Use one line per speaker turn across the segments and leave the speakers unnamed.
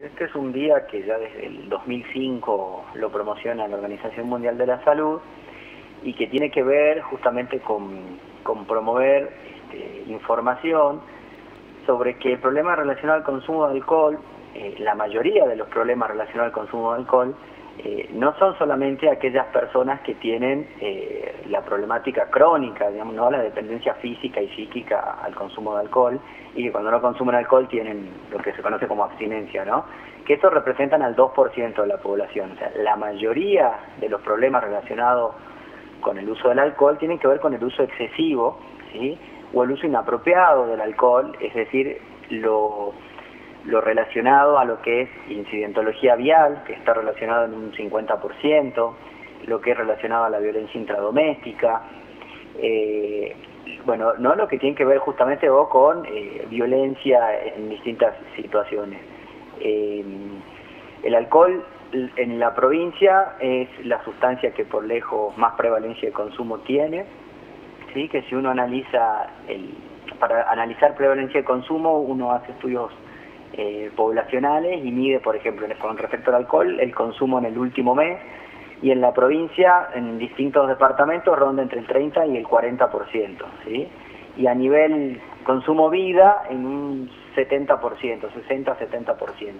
Este es un día que ya desde el 2005 lo promociona la Organización Mundial de la Salud y que tiene que ver justamente con, promover este, información sobre que el problema relacionado al consumo de alcohol, eh, la mayoría de los problemas relacionados al consumo de alcohol, eh, no son solamente aquellas personas que tienen eh, la problemática crónica, digamos, ¿no? la dependencia física y psíquica al consumo de alcohol, y que cuando no consumen alcohol tienen lo que se conoce como abstinencia, ¿no? que estos representan al 2% de la población. O sea, la mayoría de los problemas relacionados con el uso del alcohol tienen que ver con el uso excesivo, ¿sí? o el uso inapropiado del alcohol, es decir, lo lo relacionado a lo que es incidentología vial, que está relacionado en un 50%, lo que es relacionado a la violencia intradoméstica, eh, bueno, no lo que tiene que ver justamente o con eh, violencia en distintas situaciones. Eh, el alcohol en la provincia es la sustancia que por lejos más prevalencia de consumo tiene, ¿sí? que si uno analiza, el, para analizar prevalencia de consumo uno hace estudios eh, poblacionales y mide, por ejemplo, con respecto al alcohol, el consumo en el último mes y en la provincia, en distintos departamentos, ronda entre el 30 y el 40%, ¿sí? Y a nivel consumo vida, en un 70%, 60-70%.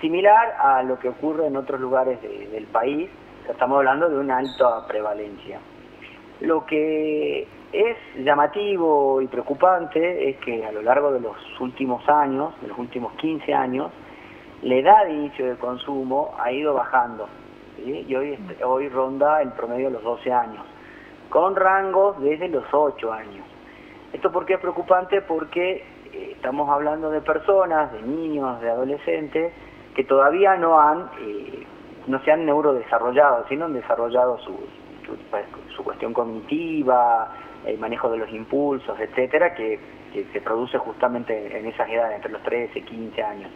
Similar a lo que ocurre en otros lugares del país, estamos hablando de una alta prevalencia. Lo que es llamativo y preocupante es que a lo largo de los últimos años, de los últimos 15 años, la edad de inicio de consumo ha ido bajando y hoy, hoy ronda el promedio de los 12 años, con rangos desde los 8 años. ¿Esto por qué es preocupante? Porque eh, estamos hablando de personas, de niños, de adolescentes, que todavía no han, eh, no se han neurodesarrollado, sino han desarrollado su, cuestión cognitiva, el manejo de los impulsos, etcétera, que, que se produce justamente en esas edades, entre los 13 y 15 años.